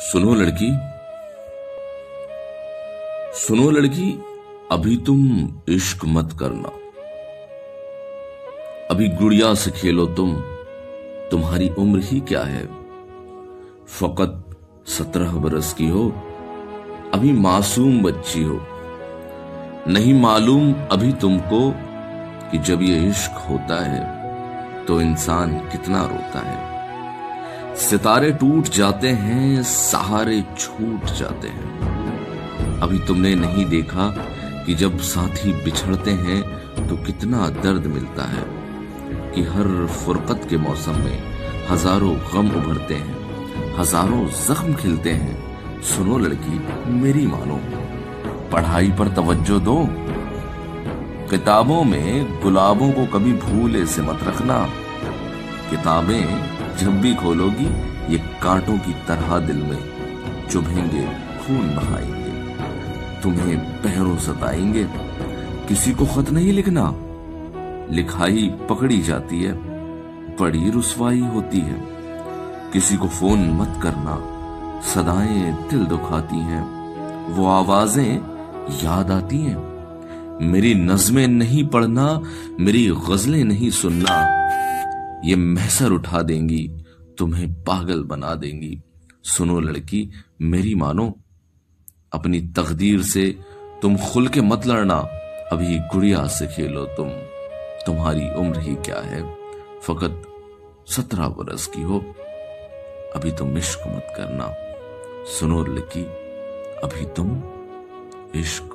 سنو لڑکی۔ سنو لڑکی، ابھی تم عشق مت کرنا۔ ابھی گڑیا سے کھیلو تم، تمہاری عمر ہی کیا ہے؟ فقط سترہ برس کی ہو، ابھی معصوم بچی ہو۔ نہیں معلوم ابھی تم کو کہ جب یہ عشق ہوتا ہے تو انسان کتنا روتا ہے۔ ستارے ٹوٹ جاتے ہیں، سہارے چھوٹ جاتے ہیں۔ ابھی تم نے نہیں دیکھا کہ جب ساتھی بچھڑتے ہیں تو کتنا درد ملتا ہے کہ ہر فرقت کے موسم میں ہزاروں غم ابھرتے ہیں، ہزاروں زخم کھلتے ہیں۔ سنو لڑکی، میری مانو، پڑھائی پر توجہ دو۔ کتابوں میں گلابوں کو کبھی بھولے سے مت رکھنا۔ کتابیں جب بھی کھولو گی، یہ کانٹوں کی طرح دل میں چبھیں گے، خون بہائیں گے۔ تمہیں پہروں ستائیں گے۔ کسی کو خط نہیں لکھنا۔ لکھائی پکڑی جاتی ہے، بڑی رسوائی ہوتی ہے۔ کسی کو فون مت کرنا۔ صدایں دل دکھاتی ہیں۔ وہ آوازیں یاد آتی ہیں۔ میری نظمیں نہیں پڑھنا، میری غزلیں نہیں سننا۔ یہ محسر اٹھا دیں گی، تمہیں پاگل بنا دیں گی۔ سنو لڑکی، میری مانو، اپنی تقدیر سے تم کھل کے مت لڑنا۔ ابھی گڑیا سے کھیلو تم، تمہاری عمر ہی کیا ہے؟ فقط سترہ برس کی ہو، ابھی تم عشق مت کرنا۔ سنو لڑکی، ابھی تم عشق